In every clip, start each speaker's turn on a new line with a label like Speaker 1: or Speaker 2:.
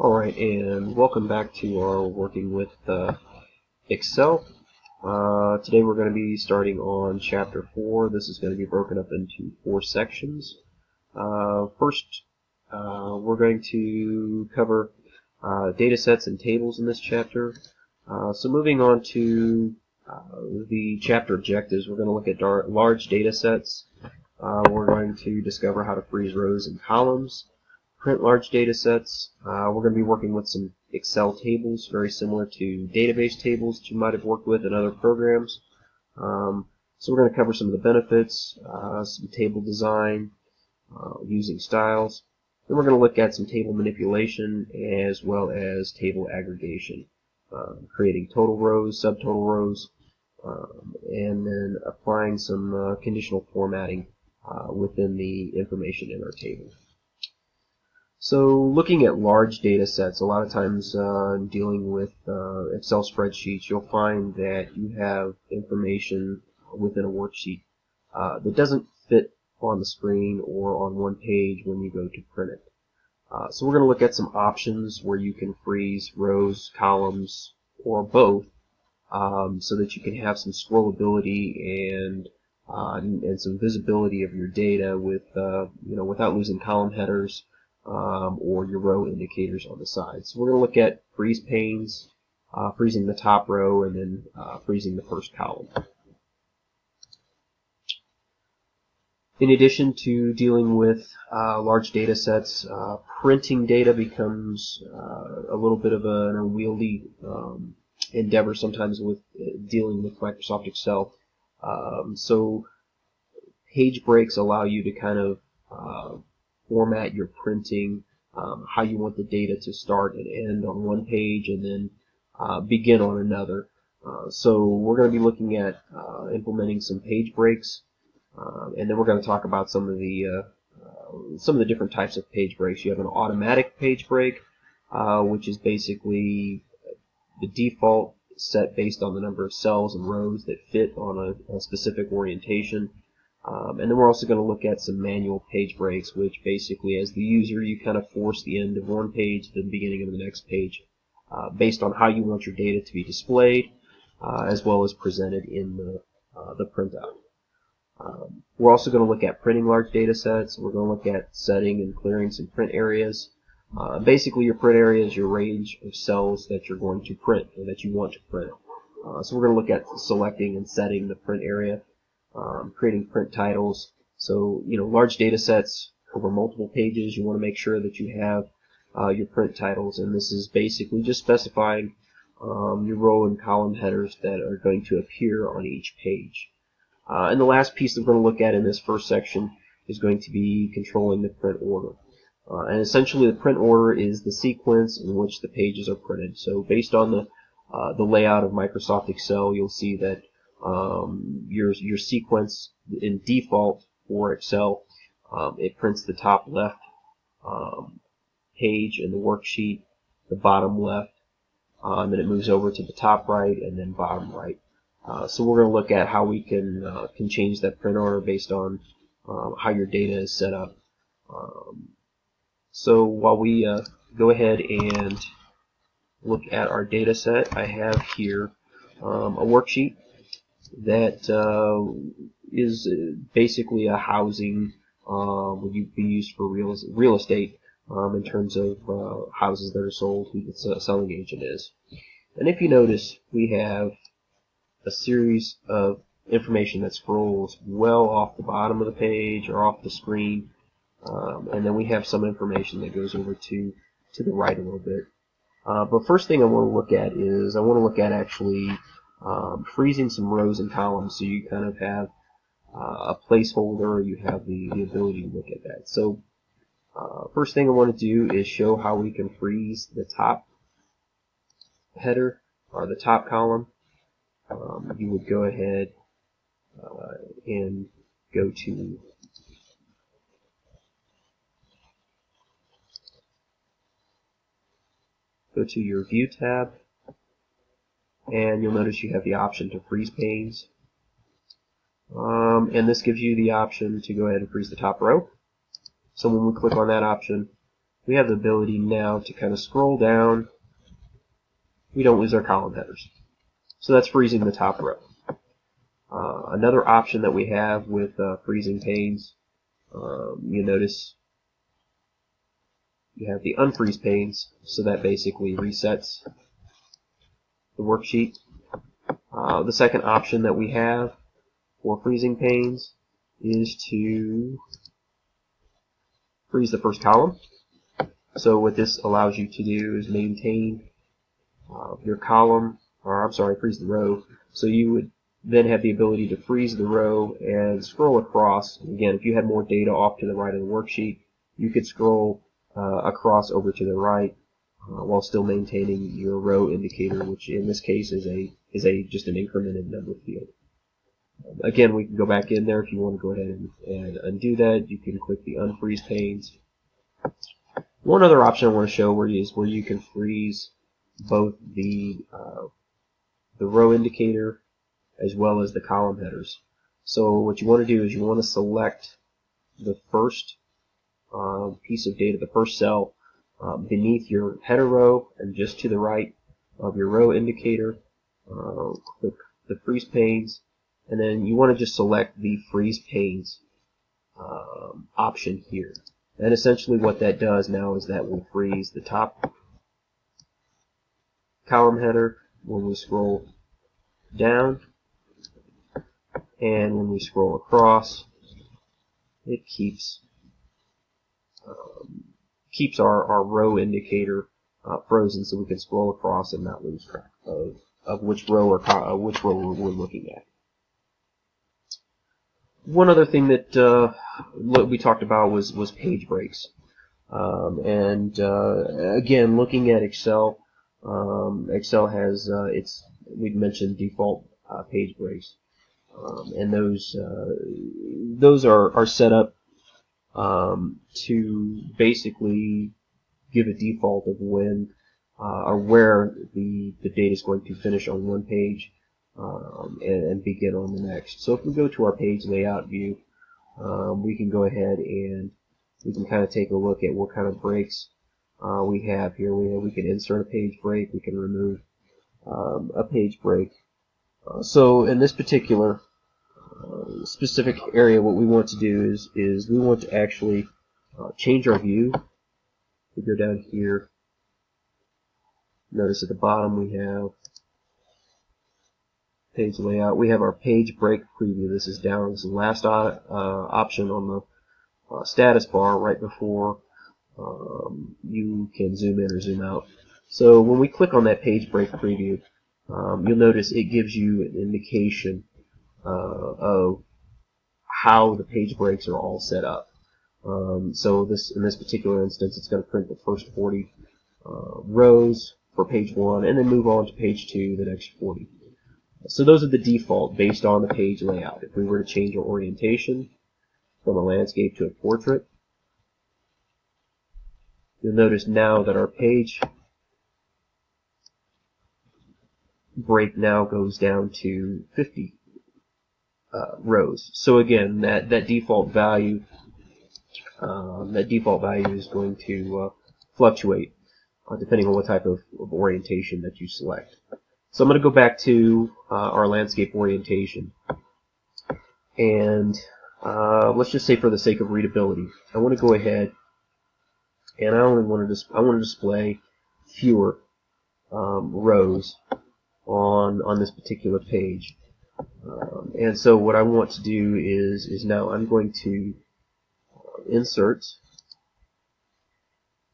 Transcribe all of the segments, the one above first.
Speaker 1: Alright, and welcome back to our working with uh, Excel. Uh, today we're going to be starting on chapter 4. This is going to be broken up into four sections. Uh, first, uh, we're going to cover uh, data sets and tables in this chapter. Uh, so moving on to the chapter objectives, we're going to look at large data sets. we're going to discover how to freeze rows and columns print large data sets. Uh, we're going to be working with some Excel tables, very similar to database tables that you might have worked with in other programs. Um, so we're going to cover some of the benefits, uh, some table design, uh, using styles. Then we're going to look at some table manipulation as well as table aggregation, uh, creating total rows, subtotal rows, um, and then applying some uh, conditional formatting uh, within the information in our table. So looking at large data sets, a lot of times uh, dealing with uh, Excel spreadsheets, you'll find that you have information within a worksheet uh, that doesn't fit on the screen or on one page when you go to print it. Uh, so we're going to look at some options where you can freeze rows, columns, or both um, so that you can have some scrollability and uh, and some visibility of your data with uh, you know without losing column headers um, or your row indicators on the side. So we're going to look at freeze panes, uh, freezing the top row, and then uh, freezing the first column. In addition to dealing with uh, large data sets, uh, printing data becomes uh, a little bit of a, an unwieldy um, endeavor sometimes with uh, dealing with Microsoft Excel. Um, so page breaks allow you to kind of format your printing, um, how you want the data to start and end on one page and then uh, begin on another. Uh, so we're going to be looking at uh, implementing some page breaks, um, and then we're going to talk about some of the uh, uh, some of the different types of page breaks. You have an automatic page break, uh, which is basically the default set based on the number of cells and rows that fit on a, a specific orientation. Um, and then we're also going to look at some manual page breaks, which basically, as the user, you kind of force the end of one page to the beginning of the next page, uh, based on how you want your data to be displayed, uh, as well as presented in the uh, the printout. Um, we're also going to look at printing large data sets. We're going to look at setting and clearing some print areas. Uh, basically, your print area is your range of cells that you're going to print or that you want to print. Uh, so we're going to look at selecting and setting the print area um, creating print titles. So, you know, large data sets over multiple pages, you want to make sure that you have uh, your print titles, and this is basically just specifying um, your row and column headers that are going to appear on each page. Uh, and the last piece that we're going to look at in this first section is going to be controlling the print order. Uh, and essentially the print order is the sequence in which the pages are printed. So based on the, uh, the layout of Microsoft Excel, you'll see that um, your your sequence in default for Excel. Um, it prints the top left um, page in the worksheet, the bottom left, uh, and then it moves over to the top right and then bottom right. Uh, so we're going to look at how we can uh, can change that print order based on um, how your data is set up. Um, so while we uh, go ahead and look at our data set, I have here um, a worksheet that uh, is basically a housing uh, would be used for real real estate um, in terms of uh, houses that are sold, who the selling agent is. And if you notice, we have a series of information that scrolls well off the bottom of the page or off the screen, um, and then we have some information that goes over to to the right a little bit. Uh, but first thing I want to look at is I want to look at actually um, freezing some rows and columns so you kind of have uh, a placeholder, you have the, the ability to look at that. So uh, first thing I want to do is show how we can freeze the top header or the top column. Um, you would go ahead uh, and go to go to your view tab and you'll notice you have the option to freeze panes. Um, and this gives you the option to go ahead and freeze the top row. So when we click on that option, we have the ability now to kind of scroll down. We don't lose our column headers. So that's freezing the top row. Uh, another option that we have with uh, freezing panes, um, you notice you have the unfreeze panes, so that basically resets the worksheet. Uh, the second option that we have for freezing panes is to freeze the first column. So what this allows you to do is maintain uh, your column, or I'm sorry, freeze the row. So you would then have the ability to freeze the row and scroll across. Again, if you had more data off to the right of the worksheet, you could scroll uh, across over to the right uh, while still maintaining your row indicator, which in this case is a is a just an incremented number field. Um, again, we can go back in there if you want to go ahead and, and undo that. You can click the unfreeze panes. One other option I want to show where is where you can freeze both the uh, the row indicator as well as the column headers. So what you want to do is you want to select the first uh, piece of data, the first cell uh, beneath your header row and just to the right of your row indicator. Uh, click the freeze panes and then you want to just select the freeze panes um, option here. And essentially what that does now is that will freeze the top column header when we scroll down and when we scroll across it keeps um, keeps our, our row indicator uh, frozen so we can scroll across and not lose track of, of which row or uh, which row we're, we're, looking at. One other thing that uh, we talked about was was page breaks, um, and uh, again, looking at Excel, um, Excel has uh, its we've mentioned default uh, page breaks, um, and those those are are set up um, to basically give a default of when uh, or where the, the data is going to finish on one page um, and, and, begin on the next. So if we go to our page layout view, um, we can go ahead and we can kind of take a look at what kind of breaks uh, we have here. We, we can insert a page break, we can remove um, a page break. Uh, so in this particular uh, specific area, what we want to do is, is we want to actually uh, change our view. We go down here. Notice at the bottom we have page layout. We have our page break preview. This is down. This is the last uh, option on the uh, status bar right before um, you can zoom in or zoom out. So when we click on that page break preview, um, you'll notice it gives you an indication uh, of how the page breaks are all set up. Um, so this in this particular instance, it's going to print the first 40 uh, rows for page one, and then move on to page two, the next 40. So those are the default based on the page layout. If we were to change our orientation from a landscape to a portrait, you'll notice now that our page break now goes down to 50 uh, rows. So again, that, that default value, um, that default value is going to uh, fluctuate uh, depending on what type of, of, orientation that you select. So I'm going to go back to uh, our landscape orientation, and uh, let's just say for the sake of readability, I want to go ahead and I only want to I want to display fewer um, rows on on this particular page. Um, and so what I want to do is, is now I'm going to uh, insert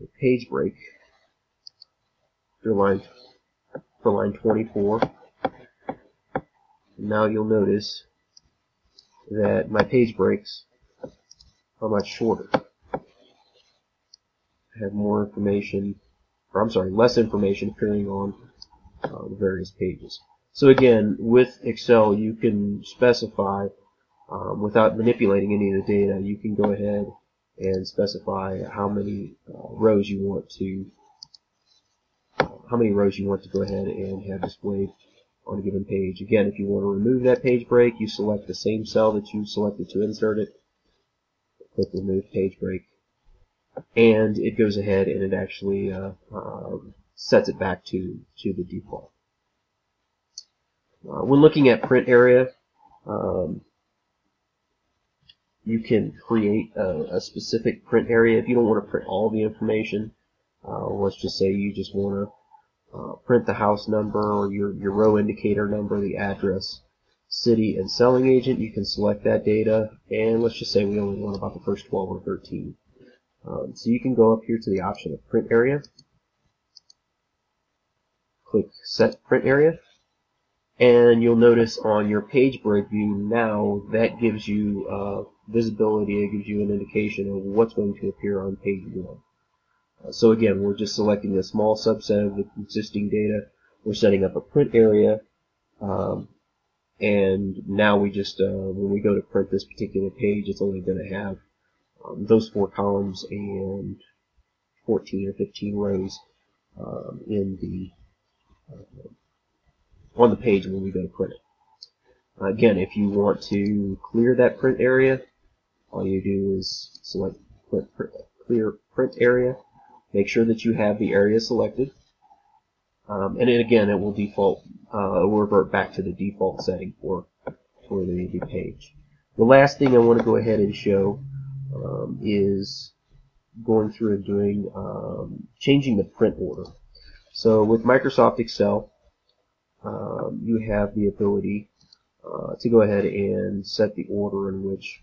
Speaker 1: a page break for line, for line 24. Now you'll notice that my page breaks are much shorter. I have more information, or I'm sorry, less information appearing on uh, the various pages. So again, with Excel, you can specify, um, without manipulating any of the data, you can go ahead and specify how many uh, rows you want to, how many rows you want to go ahead and have displayed on a given page. Again, if you want to remove that page break, you select the same cell that you selected to insert it, click remove page break, and it goes ahead and it actually uh, um, sets it back to, to the default. Uh, when looking at print area, um, you can create a, a, specific print area if you don't want to print all the information. Uh, let's just say you just want to uh, print the house number or your, your row indicator number, the address, city, and selling agent. You can select that data, and let's just say we only want about the first 12 or 13. Um, so you can go up here to the option of print area, click set print area, and you'll notice on your page break view now that gives you uh, visibility, it gives you an indication of what's going to appear on page 1. Uh, so again, we're just selecting a small subset of the existing data. We're setting up a print area, um, and now we just, uh, when we go to print this particular page, it's only going to have um, those four columns and 14 or 15 rows um, in the uh, on the page when we go to print it. Again, if you want to clear that print area, all you do is select print, clear print area. Make sure that you have the area selected. Um, and then again, it will default, uh, will revert back to the default setting for, for the, the page. The last thing I want to go ahead and show um, is going through and doing um, changing the print order. So with Microsoft Excel, um, you have the ability uh, to go ahead and set the order in which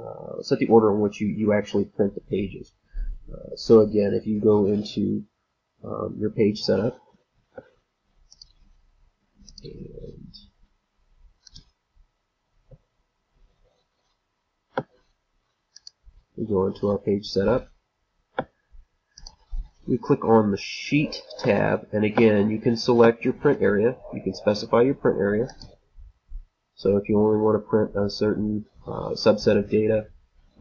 Speaker 1: uh, set the order in which you, you actually print the pages. Uh, so again, if you go into um, your page setup and we go into our page setup we click on the Sheet tab, and again, you can select your print area. You can specify your print area. So if you only want to print a certain uh, subset of data,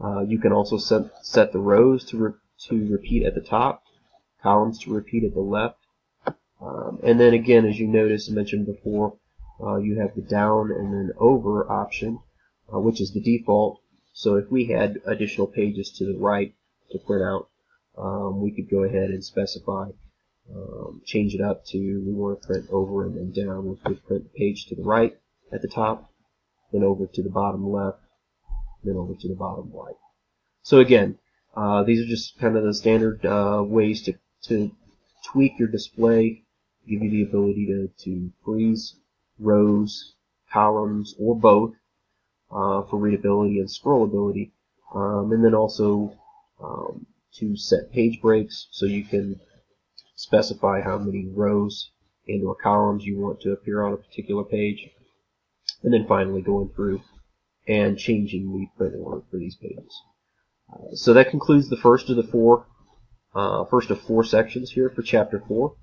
Speaker 1: uh, you can also set, set the rows to, re to repeat at the top, columns to repeat at the left. Um, and then again, as you noticed, mentioned before, uh, you have the down and then over option, uh, which is the default. So if we had additional pages to the right to print out, um, we could go ahead and specify, um, change it up to we want to print over and then down. We could print the page to the right at the top, then over to the bottom left, then over to the bottom right. So again, uh, these are just kind of the standard uh, ways to, to tweak your display, give you the ability to, to freeze rows, columns, or both uh, for readability and scrollability, um, and then also um, to set page breaks so you can specify how many rows and or columns you want to appear on a particular page. And then finally going through and changing the print order for these pages. Uh, so that concludes the first of the four, uh, first of four sections here for chapter four.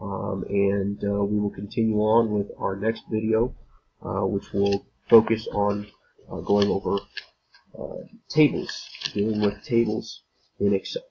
Speaker 1: Um, and uh, we will continue on with our next video, uh, which will focus on uh, going over uh, tables, dealing with tables in Excel.